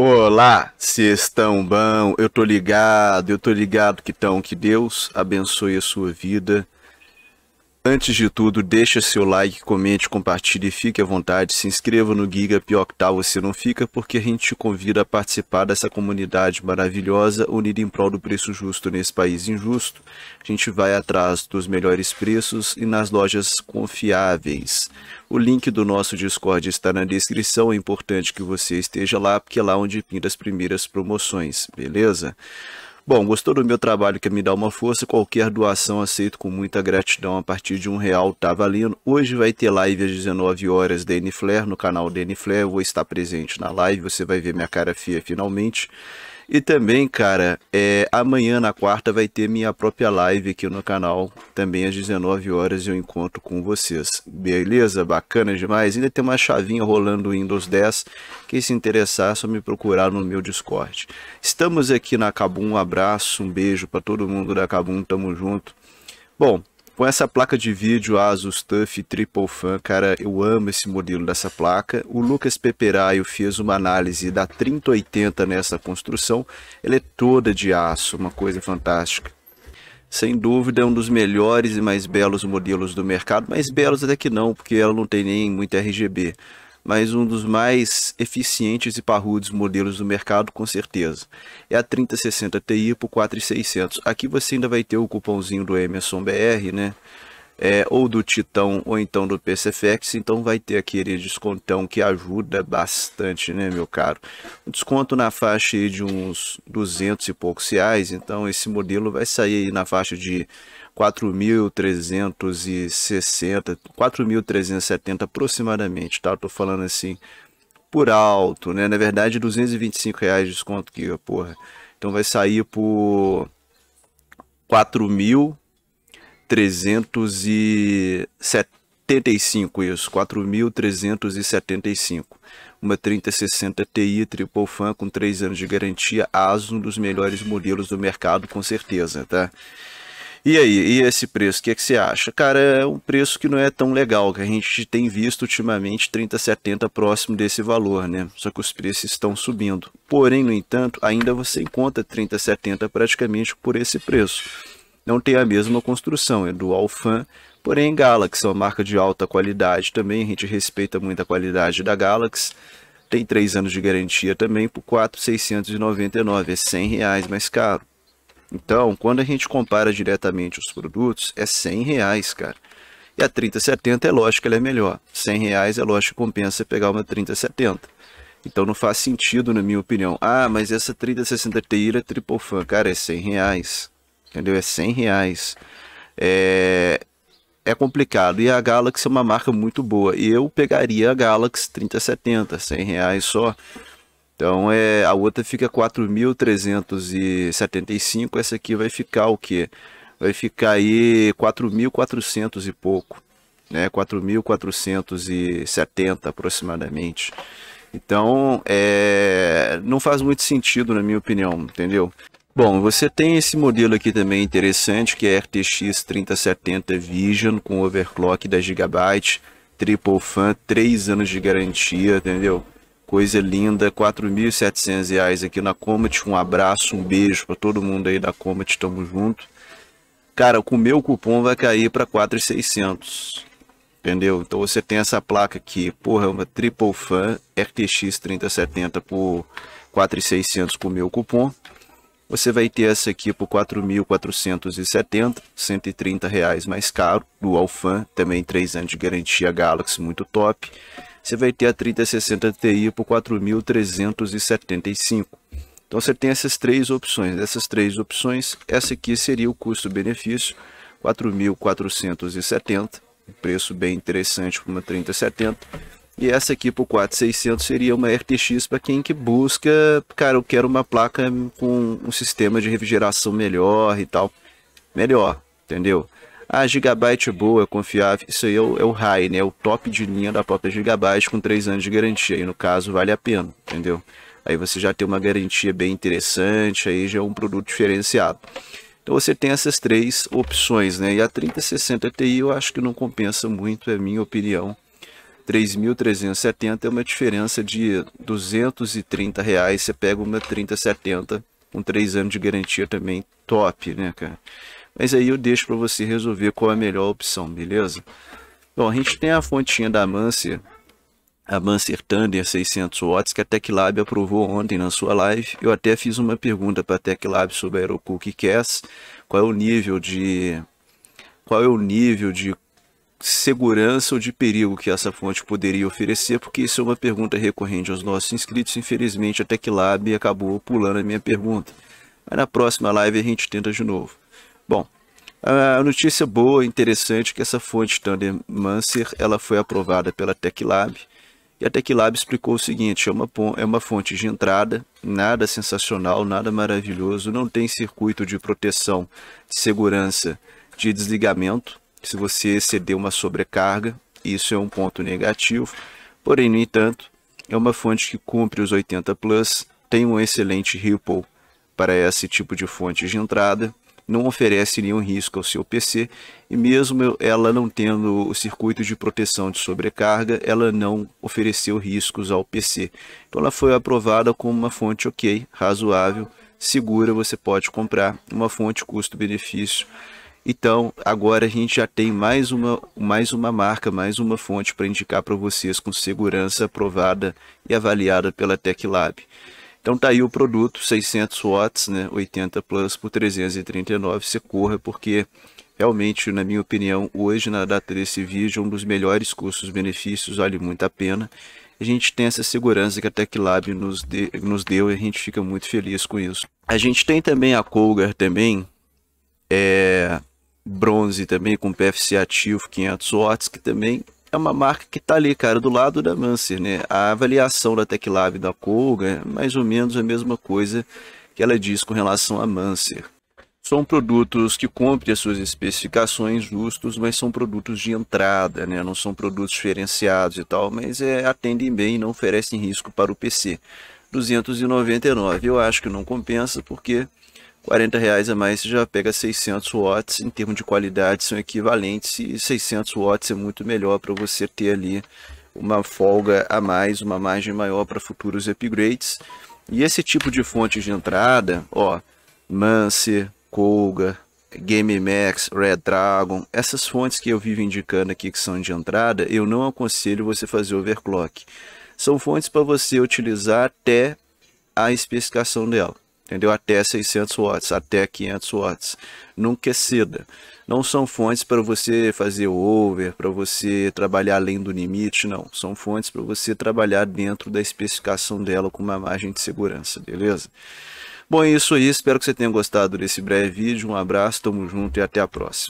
Olá, se estão bom, eu tô ligado, eu tô ligado que estão, que Deus abençoe a sua vida. Antes de tudo, deixa seu like, comente, compartilhe, fique à vontade, se inscreva no Giga, pior que tal você não fica, porque a gente te convida a participar dessa comunidade maravilhosa, unida em prol do preço justo nesse país injusto. A gente vai atrás dos melhores preços e nas lojas confiáveis. O link do nosso Discord está na descrição, é importante que você esteja lá, porque é lá onde pinta as primeiras promoções, beleza? Bom, gostou do meu trabalho que me dá uma força? Qualquer doação aceito com muita gratidão a partir de um real tá valendo. Hoje vai ter live às 19 horas da N-Flare no canal da N-Flare. Eu vou estar presente na live, você vai ver minha cara feia finalmente. E também, cara, é, amanhã na quarta vai ter minha própria live aqui no canal, também às 19 horas eu encontro com vocês. Beleza? Bacana demais. Ainda tem uma chavinha rolando do Windows 10. Quem se interessar, é só me procurar no meu Discord. Estamos aqui na Cabum, um abraço, um beijo para todo mundo da Cabum, tamo junto. Bom, com essa placa de vídeo Asus TUF Triple Fan, cara, eu amo esse modelo dessa placa. O Lucas Peperaio fez uma análise da 3080 nessa construção. Ela é toda de aço, uma coisa fantástica. Sem dúvida é um dos melhores e mais belos modelos do mercado, mais belos até que não, porque ela não tem nem muito RGB mas um dos mais eficientes e parrudos modelos do mercado, com certeza. É a 3060 Ti por 4.600. Aqui você ainda vai ter o cupomzinho do Emerson BR, né? É, ou do Titão ou então do PCFX, então vai ter aquele descontão que ajuda bastante, né, meu caro? Um desconto na faixa de uns 200 e poucos reais, então esse modelo vai sair na faixa de 4.360, 4.370 aproximadamente, tá? Eu tô falando assim por alto, né? Na verdade, 225 reais de desconto aqui, porra. Então vai sair por 4.375 isso, 4.375. Uma 3060 Ti Triple Fan com 3 anos de garantia, ASUS, um dos melhores modelos do mercado, com certeza, tá? E aí, e esse preço, o que, é que você acha? Cara, é um preço que não é tão legal, que a gente tem visto ultimamente 30, 70 próximo desse valor, né? Só que os preços estão subindo. Porém, no entanto, ainda você encontra 30, 70 praticamente por esse preço. Não tem a mesma construção, é dual fan, porém Galaxy é uma marca de alta qualidade também, a gente respeita muito a qualidade da Galaxy. Tem 3 anos de garantia também por 4,699, é 100 reais mais caro. Então, quando a gente compara diretamente os produtos, é 100 reais, cara. E a 3070 é lógico que ela é melhor. 100 reais é lógico que compensa pegar uma 3070. Então não faz sentido, na minha opinião. Ah, mas essa 3060 Ti é triple fan. Cara, é 100 reais. Entendeu? É 100 reais. É, é complicado. E a Galaxy é uma marca muito boa. E eu pegaria a Galaxy 3070, 100 reais só. Então é, a outra fica 4.375, essa aqui vai ficar o que? Vai ficar aí 4.400 e pouco, né? 4.470 aproximadamente. Então é, não faz muito sentido na minha opinião, entendeu? Bom, você tem esse modelo aqui também interessante, que é RTX 3070 Vision com overclock da Gigabyte, triple fan, 3 anos de garantia, entendeu? Coisa linda, R$ 4.700 aqui na Comet. Um abraço, um beijo para todo mundo aí da Comet, tamo junto. Cara, com o meu cupom vai cair para 4.600. Entendeu? Então você tem essa placa aqui, porra, uma Triple Fan RTX 3070 por 4.600 com o meu cupom. Você vai ter essa aqui por 4.470, 130 reais mais caro, Dual Fan, também 3 anos de garantia Galaxy, muito top você vai ter a 3060 Ti por 4.375. Então você tem essas três opções. Dessas três opções, essa aqui seria o custo-benefício, 4.470, um preço bem interessante para uma 3070. E essa aqui por 4.600 seria uma RTX para quem que busca, cara, eu quero uma placa com um sistema de refrigeração melhor e tal. Melhor, entendeu? A Gigabyte é boa, confiável, isso aí é o, é o high, né? O top de linha da própria Gigabyte com 3 anos de garantia. E no caso vale a pena, entendeu? Aí você já tem uma garantia bem interessante, aí já é um produto diferenciado. Então você tem essas três opções, né? E a 3060 Ti eu acho que não compensa muito, é minha opinião. 3.370 é uma diferença de 230 reais. Você pega uma 3070 com 3 anos de garantia também top, né, cara? Mas aí eu deixo para você resolver qual é a melhor opção, beleza? Bom, a gente tem a fontinha da Mancer, a Mancer Thunder 600 watts, que a TecLab aprovou ontem na sua live. Eu até fiz uma pergunta para a TecLab sobre a AeroCook Cass, qual é o nível de qual é o nível de segurança ou de perigo que essa fonte poderia oferecer, porque isso é uma pergunta recorrente aos nossos inscritos. Infelizmente, a TecLab acabou pulando a minha pergunta. Mas na próxima live a gente tenta de novo. Bom, a notícia boa, interessante, é que essa fonte Thunder Mancer, ela foi aprovada pela TecLab. E a TecLab explicou o seguinte, é uma, é uma fonte de entrada, nada sensacional, nada maravilhoso, não tem circuito de proteção, de segurança, de desligamento, se você exceder uma sobrecarga, isso é um ponto negativo. Porém, no entanto, é uma fonte que cumpre os 80 Plus, tem um excelente Ripple para esse tipo de fonte de entrada, não oferece nenhum risco ao seu PC e mesmo ela não tendo o circuito de proteção de sobrecarga, ela não ofereceu riscos ao PC. Então ela foi aprovada como uma fonte ok, razoável, segura, você pode comprar, uma fonte custo-benefício então, agora a gente já tem mais uma, mais uma marca, mais uma fonte para indicar para vocês com segurança aprovada e avaliada pela TecLab. Então tá aí o produto, 600 watts, né, 80 plus por 339, você corra porque realmente, na minha opinião, hoje na data desse vídeo, é um dos melhores custos-benefícios, vale muito a pena. A gente tem essa segurança que a TecLab nos, de, nos deu e a gente fica muito feliz com isso. A gente tem também a Colgar também, é, bronze também com PFC ativo 500 watts, que também é uma marca que está ali, cara, do lado da Mancer, né? A avaliação da TecLab da Colga é mais ou menos a mesma coisa que ela diz com relação a Mancer. São produtos que cumprem as suas especificações justos, mas são produtos de entrada, né? Não são produtos diferenciados e tal, mas é, atendem bem e não oferecem risco para o PC. 299 eu acho que não compensa porque 40 reais a mais você já pega 600 watts, em termos de qualidade são equivalentes e 600 watts é muito melhor para você ter ali uma folga a mais, uma margem maior para futuros upgrades. E esse tipo de fonte de entrada, ó, Mancer, Colga, Game Max, Red Dragon, essas fontes que eu vivo indicando aqui que são de entrada, eu não aconselho você fazer overclock. São fontes para você utilizar até a especificação dela entendeu? Até 600 watts, até 500 watts. Nunca exceda. Não são fontes para você fazer over, para você trabalhar além do limite, não. São fontes para você trabalhar dentro da especificação dela com uma margem de segurança, beleza? Bom, é isso aí. Espero que você tenha gostado desse breve vídeo. Um abraço, tamo junto e até a próxima.